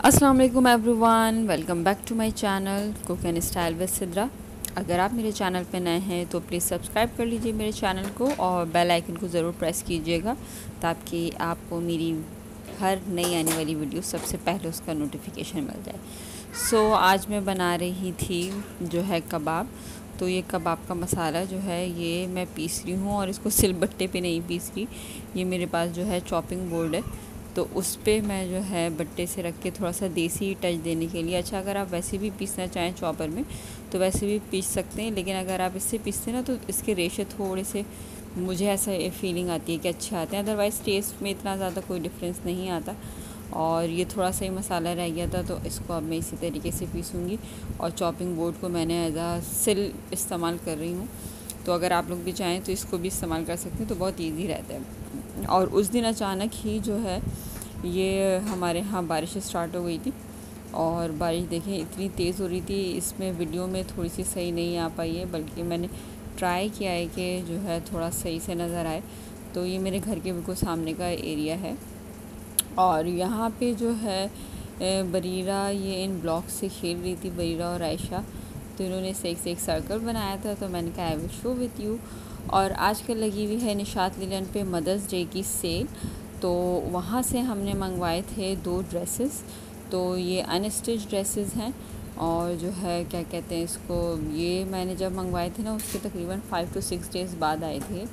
अस्सलाम वालेकुम everyone welcome back to my channel cook and style with Sidra अगर आप मेरे चैनल पर नए हैं तो प्लीज़ सब्सक्राइब कर लीजिए मेरे चैनल को और बेल आइकन को ज़रूर प्रेस कीजिएगा ताकि आपको मेरी हर नई आने वाली वीडियो सबसे पहले उसका नोटिफिकेशन मिल जाए। सो so, आज मैं बना रही थी जो है कबाब। तो ये कबाब का मसाला जो है ये मैं पीस रही हूँ और इसको सिलबट्टे पे नहीं पीस रही। ये मेरे पास जो है चॉपिंग बोर्ड है। तो उस पर मैं जो है बट्टे से रख के थोड़ा सा देसी टच देने के लिए। अच्छा अगर आप वैसे भी पीसना चाहें चॉपर में तो वैसे भी पीस सकते हैं, लेकिन अगर आप इससे पीसते ना तो इसके रेशे थोड़े से, मुझे ऐसा फीलिंग आती है कि अच्छे आते हैं। अदरवाइज़ टेस्ट में इतना ज़्यादा कोई डिफरेंस नहीं आता। और ये थोड़ा सा ही मसाला रह गया था तो इसको अब मैं इसी तरीके से पीसूँगी। और चॉपिंग बोर्ड को मैंने एज आ सिल इस्तेमाल कर रही हूँ। तो अगर आप लोग भी चाहें तो इसको भी इस्तेमाल कर सकते हैं तो बहुत ईजी रहता है। और उस दिन अचानक ही जो है ये हमारे यहाँ बारिश स्टार्ट हो गई थी और बारिश देखें, इतनी तेज़ हो रही थी, इसमें वीडियो में थोड़ी सी सही नहीं आ पाई है, बल्कि मैंने ट्राई किया है कि जो है थोड़ा सही से नज़र आए। तो ये मेरे घर के बिल्कुल सामने का एरिया है और यहाँ पे जो है बरीरा ये इन ब्लॉक से खेल रही थी, बरीरा और आयशा। तो इन्होंने से एक से एक सर्कल बनाया था तो मैंने कहा I will show with you और आजकल लगी हुई है निशात लीलन पे मदर्स डे की सेल। तो वहाँ से हमने मंगवाए थे दो ड्रेसेस। तो ये अनस्टिच ड्रेसेस हैं और जो है, क्या कहते हैं इसको, ये मैंने जब मंगवाए थे ना, उसके तकरीबन फ़ाइव टू सिक्स डेज़ बाद आए थे।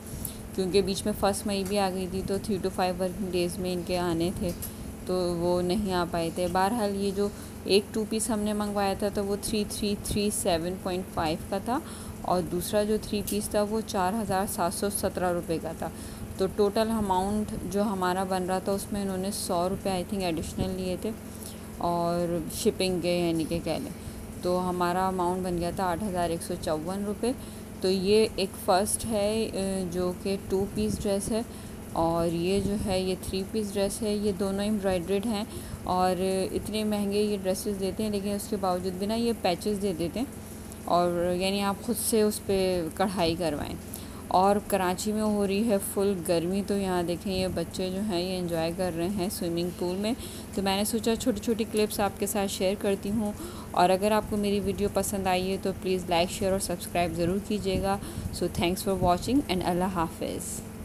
क्योंकि बीच में फ़र्स्ट मई भी आ गई थी तो three to five working days में इनके आने थे तो वो नहीं आ पाए थे। बहरहाल, ये जो एक टू पीस हमने मंगवाया था तो वो three three three seven point five का था और दूसरा जो थ्री पीस था वो चार हज़ार सात सौ सत्रह रुपये का था। तो टोटल अमाउंट जो हमारा बन रहा था उसमें इन्होंने सौ रुपये आई थिंक एडिशनल लिए थे और शिपिंग के, यानी कि कह लें। तो हमारा अमाउंट बन गया था आठ हज़ार एक सौ चौवन रुपये तो ये एक फ़र्स्ट है जो कि टू पीस ड्रेस है और ये जो है, ये थ्री पीस ड्रेस है। ये दोनों एम्ब्रॉयड्रेड हैं और इतने महँगे ये ड्रेसेस देते हैं, लेकिन उसके बावजूद भी ना ये पैचेस दे देते हैं। और यानी आप ख़ुद से उस पर कढ़ाई करवाएँ। और कराची में हो रही है फुल गर्मी तो यहाँ देखें ये बच्चे जो हैं, ये इन्जॉय कर रहे हैं स्विमिंग पूल में। तो मैंने सोचा छोटी छोटी क्लिप्स आपके साथ शेयर करती हूँ। और अगर आपको मेरी वीडियो पसंद आई है तो प्लीज़ लाइक शेयर और सब्सक्राइब ज़रूर कीजिएगा। So thanks for watching and अल्लाह हाफिज़